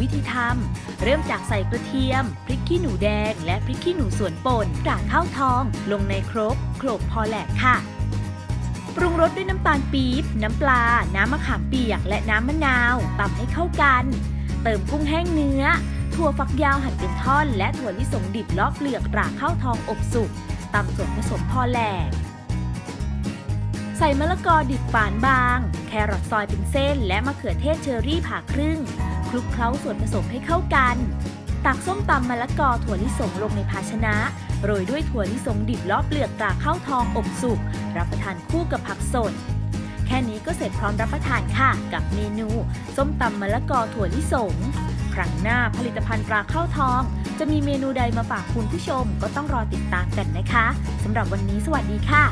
วิธีทำ เริ่มจากใส่กระเทียม พริกขี้หนูแดง และพริกขี้หนูสวนป่นกากข้าวทอง ลงในครกโขลกพอแหลกค่ะ ปรุงรสด้วยน้ำตาลปี๊บ น้ำปลา น้ำมะขามเปียก และน้ำมะนาวตำให้เข้ากัน เติมกุ้งแห้งเนื้อ ถั่วฝักยาวหั่นเป็นท่อน และถั่วลิสงดิบลอกเปลือกรากข้าวทองอบสุกตำส่วนผสมพอแหลกใส่มะละกอดิบฝานบาง แครอทซอยเป็นเส้น และมะเขือเทศเชอรี่ผ่าครึ่ง คลุกเคล้าส่วนผสมให้เข้ากัน ตักส้มตำมะละกอถั่วลิสงลงในภาชนะ โรยด้วยถั่วลิสงดิบลอกเปลือกตราข้าวทองอบสุก รับประทานคู่กับผักสด แค่นี้ก็เสร็จพร้อมรับประทานค่ะ กับเมนู ส้มตำมะละกอถั่วลิสง ครั้งหน้าผลิตภัณฑ์ปลาข้าวทอง จะมีเมนูใดมาฝากคุณผู้ชมก็ต้องรอติดตามกันนะคะสำหรับวันนี้สวัสดีค่ะ